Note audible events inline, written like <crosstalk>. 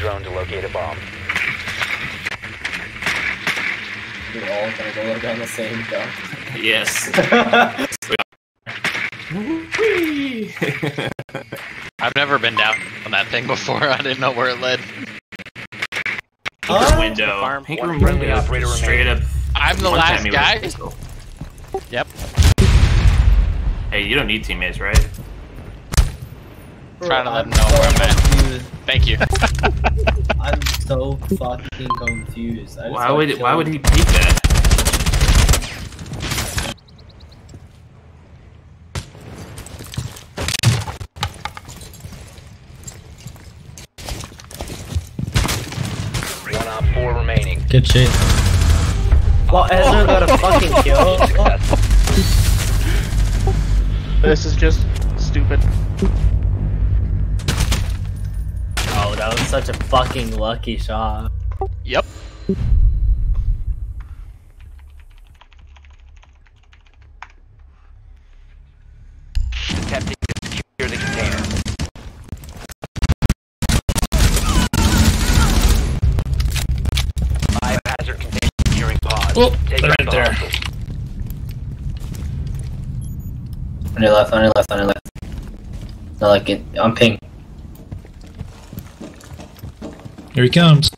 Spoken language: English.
drone to locate a bomb. We're all gonna go down the same dump. Yes. <laughs> Whee! I've never been down on that thing before. <laughs> I didn't know where it led. Pink window. Farm. Pink room friendly window. operator Straight up. I'm the one-time last me with a guy. Yep. Hey, you don't need teammates, right? Trying to let I'm them know so where I'm at. confused. Thank you. <laughs> I'm so fucking confused. I just Why got would why killed. would he peek that? One op four remaining. Good shit. Well, oh, Ezra got a oh, fucking oh, kill. This is just stupid. Such a fucking lucky shot. Yep. Attempting to secure the container. Biohazard container securing pod. Oh, Take they're right the there. hostile. On your left, on your left, on your left. No, like it. I'm ping. Here he comes.